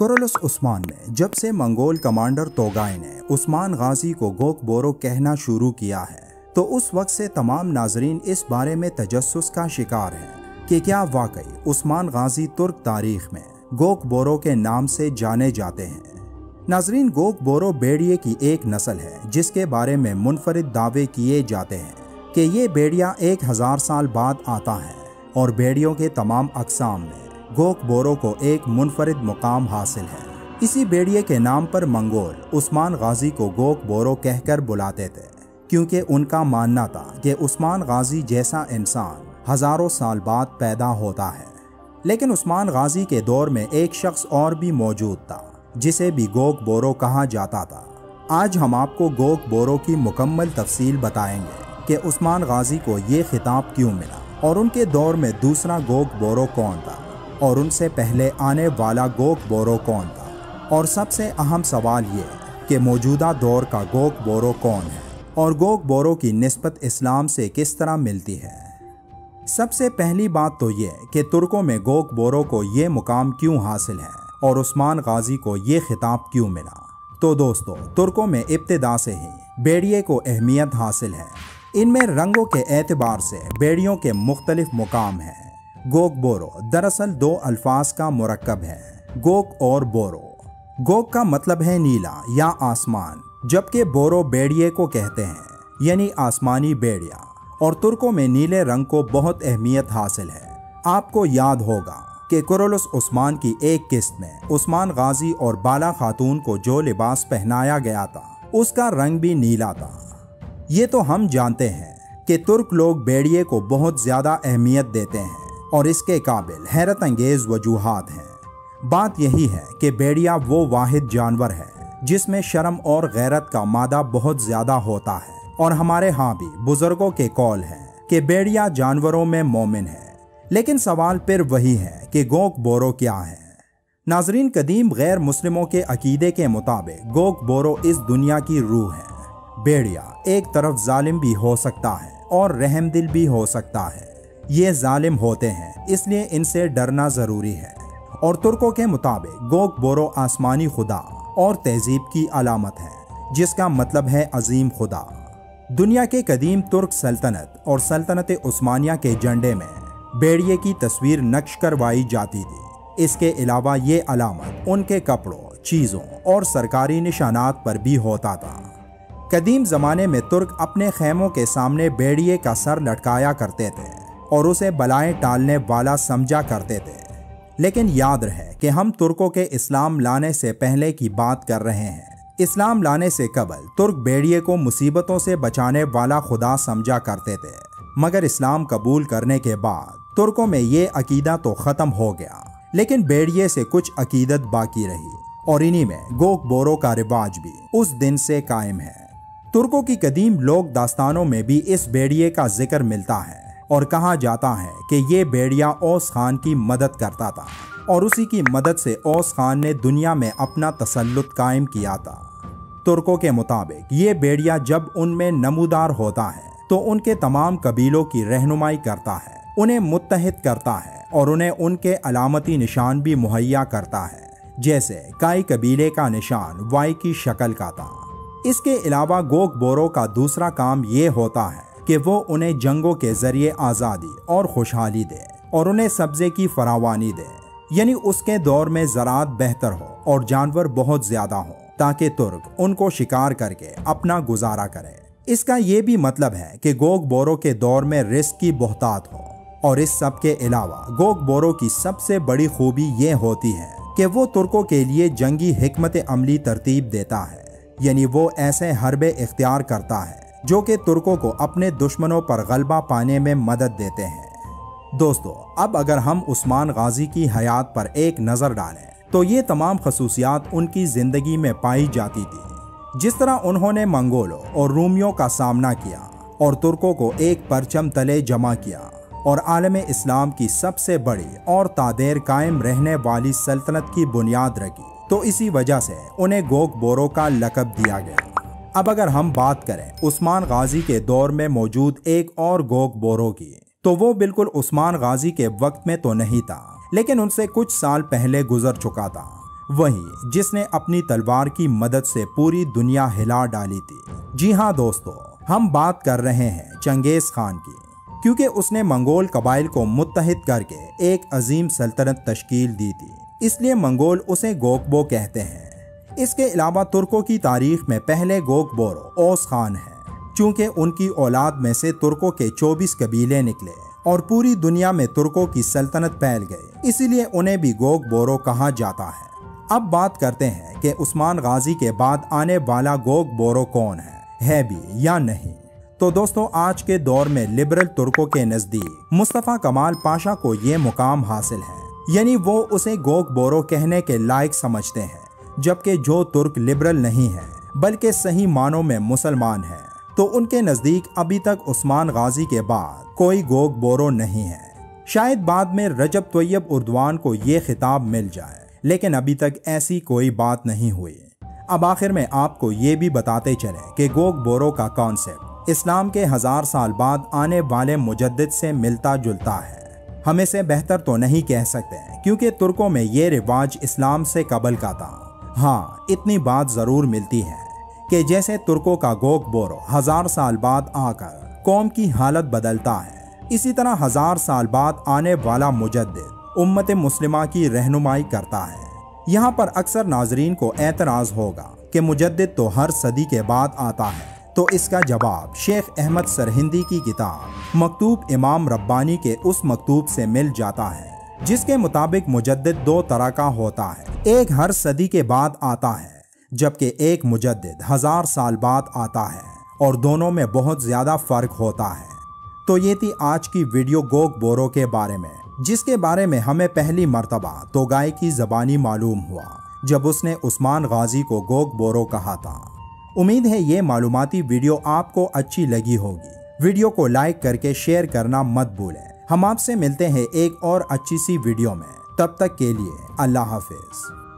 कुरलस उस्मान में जब से मंगोल कमांडर तोगाई ने उस्मान गाजी को गोक बोरो कहना शुरू किया है तो उस वक्त से तमाम नाजरीन इस बारे में तजस्स का शिकार हैं कि क्या वाकई उस्मान गाजी तुर्क तारीख में गोक बोरो के नाम से जाने जाते हैं। नाजरीन गोक बोरो बेड़िए की एक नस्ल है, जिसके बारे में मुनफरद दावे किए जाते हैं कि ये बेड़िया एक हज़ार साल बाद आता है और बेड़ियों के तमाम अकसाम में गोक बोरो को एक मुनफरद मुकाम हासिल है। इसी बेड़िए के नाम पर मंगोल उस्मान गाजी को गोक बोरो कहकर बुलाते थे, क्योंकि उनका मानना था कि उस्मान गाजी जैसा इंसान हज़ारों साल बाद पैदा होता है। लेकिन उस्मान गाजी के दौर में एक शख्स और भी मौजूद था, जिसे भी गोक बोरो कहा जाता था। आज हम आपको गोक बोरो की मुकम्मल तफसील बताएँगे कि उस्मान गाजी को ये खिताब क्यों मिला और उनके दौर में दूसरा गोक बोरो कौन था। और उनसे पहले आने वाला गोक बोरो कौन था? और सबसे अहम सवाल ये है कि मौजूदा दौर का गोक बोरो कौन है? और गोक बोरो की नस्बत इस्लाम से किस तरह मिलती है? सबसे पहली बात तो ये कि तुर्कों में गोक बोरो को ये मुकाम क्यों हासिल है? और उस्मान गाजी को ये खिताब क्यों मिला? तो दोस्तों, तुर्कों में इब्तदा से ही बेड़िए को अहमियत हासिल है। इनमें रंगों के एतबार से बेड़ियों के मुख्तलिफ़ मुकाम हैं। गोक बोरो, दरअसल दो अल्फाज का मुरक्कब है। गोक और बोरो। गोक का मतलब है नीला या आसमान, जबकि बोरो बेड़िए को कहते हैं, यानी आसमानी बेड़िया। और तुर्कों में नीले रंग को बहुत अहमियत हासिल है। आपको याद होगा कि कुरलस उस्मान की एक किस्त में उस्मान गाजी और बाला खातून को जो लिबास पहनाया गया था, उसका रंग भी नीला था। ये तो हम जानते हैं कि तुर्क लोग बेड़िए को बहुत ज़्यादा अहमियत देते हैं। और इसके काबिल हैरत अंगेज वजूहत हैं। बात यही है कि बेड़िया वो वाहिद जानवर है, जिसमें शर्म और गैरत का मादा बहुत ज़्यादा होता है। और हमारे यहाँ भी बुज़ुर्गों के कौल है कि बेड़िया जानवरों में मोमिन है। लेकिन सवाल फिर वही है कि गोक बोरो क्या है? नाजरीन कदीम गैर मुस्लिमों के अकीदे के मुताबिक गोक बोरो इस दुनिया की रूह है। बेड़िया एक तरफ़ जालिम भी हो सकता है और रहम दिल भी हो सकता है। ये जालिम होते हैं, इसलिए इनसे डरना ज़रूरी है। और तुर्कों के मुताबिक गोक बोरो आसमानी खुदा और तहजीब की अलामत है, जिसका मतलब है अजीम खुदा। दुनिया के कदीम तुर्क सल्तनत और सल्तनत उस्मानिया के झंडे में बेड़िए की तस्वीर नक्श करवाई जाती थी। इसके अलावा ये अलामत उनके कपड़ों, चीज़ों और सरकारी निशानात पर भी होता था। कदीम ज़माने में तुर्क अपने खेमों के सामने बेड़िए का सर लटकाया करते थे। और उसे बलाएँ टालने वाला समझा करते थे। लेकिन याद रहे कि हम तुर्कों के इस्लाम लाने से पहले की बात कर रहे हैं। इस्लाम लाने से कबल तुर्क बेड़िए को मुसीबतों से बचाने वाला खुदा समझा करते थे। मगर इस्लाम कबूल करने के बाद तुर्कों में ये अकीदा तो ख़त्म हो गया। लेकिन बेड़िए से कुछ अकीदत बाकी रही और इन्हीं में गोक बोरो का रिवाज भी उस दिन से कायम है। तुर्कों की कदीम लोक दास्तानों में भी इस बेड़िए का ज़िक्र मिलता है। और कहा जाता है कि ये बेड़िया ओस खान की मदद करता था और उसी की मदद से ओस खान ने दुनिया में अपना तसल्लुत कायम किया था। तुर्कों के मुताबिक, ये बेड़िया जब उनमें नमूदार होता है तो उनके तमाम कबीलों की रहनुमाई करता है, उन्हें मुतहद करता है और उन्हें उनके अलामती निशान भी मुहैया करता है, जैसे काई कबीले का निशान वाई की शक्ल का था। इसके अलावा गोक बोरो का दूसरा काम ये होता है कि वो उन्हें जंगों के ज़रिए आज़ादी और खुशहाली दे और उन्हें सब्जे की फरावानी दे। यानी उसके दौर में ज़रात बेहतर हो और जानवर बहुत ज़्यादा हो, ताकि तुर्क उनको शिकार करके अपना गुजारा करे। इसका ये भी मतलब है कि गोग बोरो के दौर में रिस्क की बहुतात हो और इस सब के अलावा गोग बोरो की सबसे बड़ी खूबी ये होती है कि वो तुर्कों के लिए जंगी हमत अमली तरतीब देता है। यानी वो ऐसे हरबे इख्तियार करता है जो कि तुर्कों को अपने दुश्मनों पर गलबा पाने में मदद देते हैं। दोस्तों, अब अगर हम उस्मान गाजी की हयात पर एक नज़र डालें तो ये तमाम खसूसियात उनकी ज़िंदगी में पाई जाती थी। जिस तरह उन्होंने मंगोलों और रूमियों का सामना किया और तुर्कों को एक परचम तले जमा किया और आलम इस्लाम की सबसे बड़ी और तादेर कायम रहने वाली सल्तनत की बुनियाद रखी तो इसी वजह से उन्हें गोक बोरो का लकब दिया गया। अब अगर हम बात करें उस्मान गाजी के दौर में मौजूद एक और गोक बोरो की तो वो बिल्कुल उस्मान गाजी के वक्त में तो नहीं था, लेकिन उनसे कुछ साल पहले गुजर चुका था। वही जिसने अपनी तलवार की मदद से पूरी दुनिया हिला डाली थी। जी हाँ दोस्तों, हम बात कर रहे हैं चंगेज खान की, क्योंकि उसने मंगोल कबाइल को मुतहद करके एक अजीम सल्तनत तश्कील दी थी। इसलिए मंगोल उसे गोकबो कहते हैं। इसके अलावा तुर्कों की तारीख में पहले गोकबोरो ओस खान है। चूँकि उनकी औलाद में से तुर्कों के 24 कबीले निकले और पूरी दुनिया में तुर्कों की सल्तनत फैल गए इसीलिए उन्हें भी गोग बोरो कहा जाता है। अब बात करते हैं कि उस्मान गाजी के बाद आने वाला गोग बोरो कौन है है भी या नहीं। तो दोस्तों, आज के दौर में लिबरल तुर्कों के नज़दीक मुस्तफ़ा कमाल पाशा को ये मुकाम हासिल है। यानी वो उसे गोग बोरो कहने के लायक समझते हैं। जबकि जो तुर्क लिबरल नहीं है, बल्कि सही मानों में मुसलमान है तो उनके नज़दीक अभी तक उस्मान गाजी के बाद कोई गोग बोरो नहीं है। शायद बाद में रजब तैयब उर्दवान को ये खिताब मिल जाए, लेकिन अभी तक ऐसी कोई बात नहीं हुई। अब आखिर में आपको ये भी बताते चले कि गोग बोरो का कॉन्सेप्ट इस्लाम के हज़ार साल बाद आने वाले मुजद से मिलता जुलता है। हम इसे बेहतर तो नहीं कह सकते, क्योंकि तुर्कों में ये रिवाज इस्लाम से कबल का था। हाँ इतनी बात ज़रूर मिलती है कि जैसे तुर्कों का गोक बोरो हज़ार साल बाद आकर कौम की हालत बदलता है। इसी तरह हज़ार साल बाद आने वाला मुजद उम्मत मुस्लिमा की रहनुमाई करता है। यहाँ पर अक्सर नाजरीन को एतराज़ होगा कि मुजद तो हर सदी के बाद आता है। तो इसका जवाब शेख अहमद सरहिंदी की किताब मकतूब इमाम रब्बानी के उस मकतूब से मिल जाता है। जिसके मुताबिक मुजद दो तरह का होता है। एक हर सदी के बाद आता है, जबकि एक मुजद हज़ार साल बाद आता है, और दोनों में बहुत ज़्यादा फ़र्क होता है। तो ये थी आज की वीडियो गोक बोरो के बारे में, जिसके बारे में हमें पहली मरतबा तो गाय की ज़बानी मालूम हुआ, जब उसने उस्मान गाजी को गोक बोरो कहा था। उम्मीद है ये मालूमती वीडियो आपको अच्छी लगी होगी। वीडियो को लाइक करके शेयर करना मत भूलें। हम आपसे मिलते हैं एक और अच्छी सी वीडियो में। तब तक के लिए अल्लाह हाफिज़।